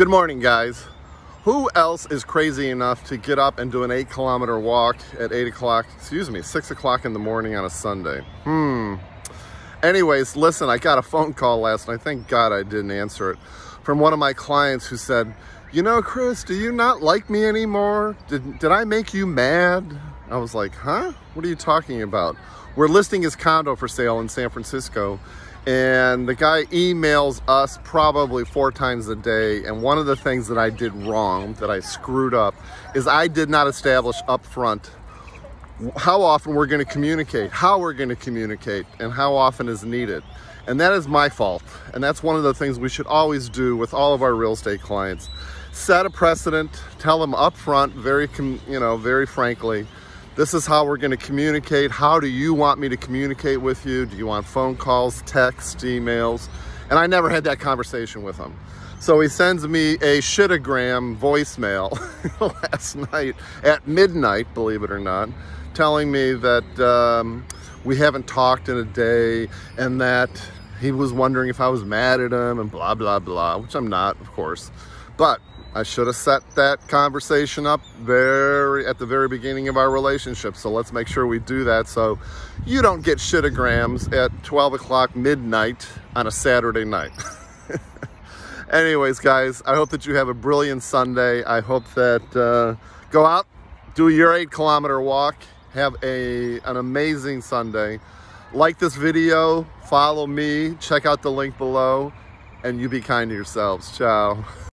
Good morning, guys. Who else is crazy enough to get up and do an eight kilometer walk at eight o'clock, excuse me, six o'clock in the morning on a Sunday? Hmm. Anyways, listen, I got a phone call last night. Thank God I didn't answer it from one of my clients who said, you know, Chris, do you not like me anymore? Did, did I make you mad? I was like, huh? What are you talking about? We're listing his condo for sale in San Francisco and the guy emails us probably four times a day. And one of the things that I did wrong that I screwed up is I did not establish up front how often we're going to communicate how we're going to communicate and how often is needed. And that is my fault. And that's one of the things we should always do with all of our real estate clients. Set a precedent tell them up front very you know very frankly this is how we're going to communicate. How do you want me to communicate with you? Do you want phone calls, texts, emails? And I never had that conversation with him. So he sends me a shitagram voicemail last night at midnight, believe it or not, telling me that um, we haven't talked in a day and that he was wondering if I was mad at him and blah, blah, blah, which I'm not, of course. But I should have set that conversation up very at the very beginning of our relationship. So let's make sure we do that so you don't get shitagrams at 12 o'clock midnight on a Saturday night. Anyways, guys, I hope that you have a brilliant Sunday. I hope that uh, go out, do your eight kilometer walk, have a an amazing Sunday. Like this video, follow me, check out the link below, and you be kind to yourselves. Ciao.